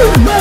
Woo!